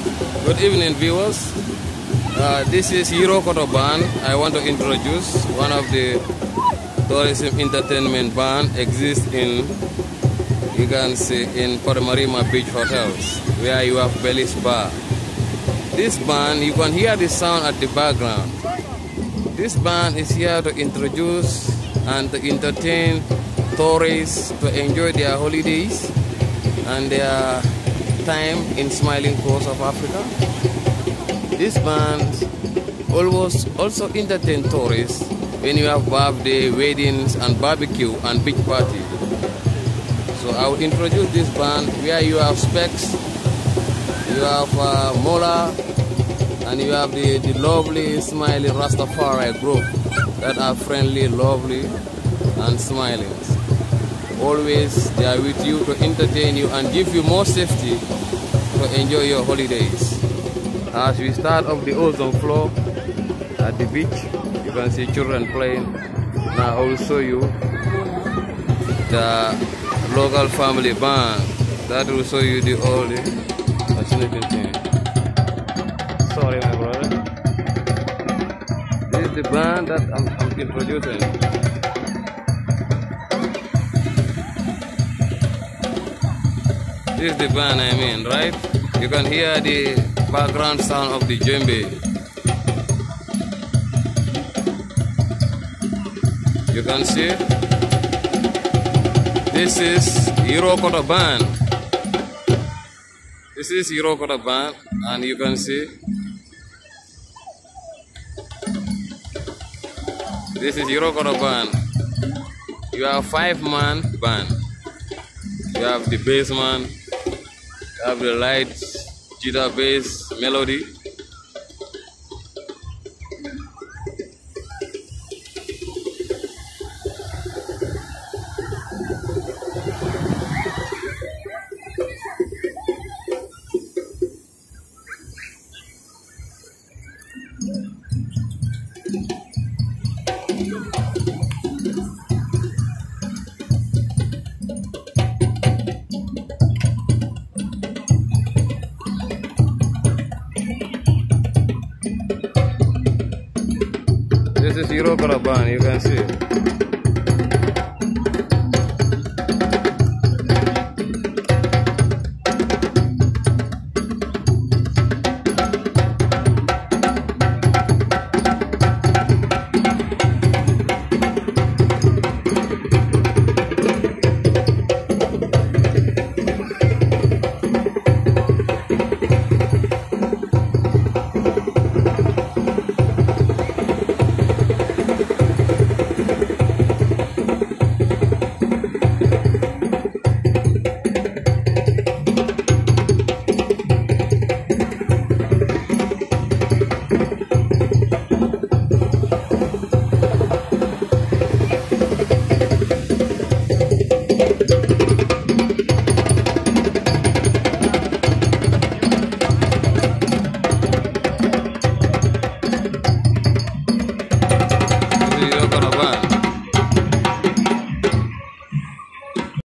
Good evening, viewers. Uh, this is Yerrikotu Band. I want to introduce one of the tourism entertainment band exists in you can see in Beach Hotels where you have Belly's Bar. This band, you can hear the sound at the background. This band is here to introduce and to entertain tourists to enjoy their holidays and their time in Smiling Coast of Africa. This band always also entertain tourists when you have birthday, weddings, and barbecue and beach party. So I will introduce this band where you have Specs, you have uh, Mola, and you have the, the lovely, smiling Rastafari group that are friendly, lovely, and smiling. Always they are with you to entertain you and give you more safety to enjoy your holidays. As we start off the ozone floor at the beach, you can see children playing. Now I will show you the local family band. That will show you the old. Sorry, my brother. This is the band that I'm, I'm introducing. This is the band I mean, right? You can hear the background sound of the djembe. You can see this is Yerrikotu band. This is Yerrikotu band and you can see this is Yerrikotu band. You have five man band. You have the bass man, you have the light guitar bass melody. This is Euro Karaban, you can see. Nicaragua.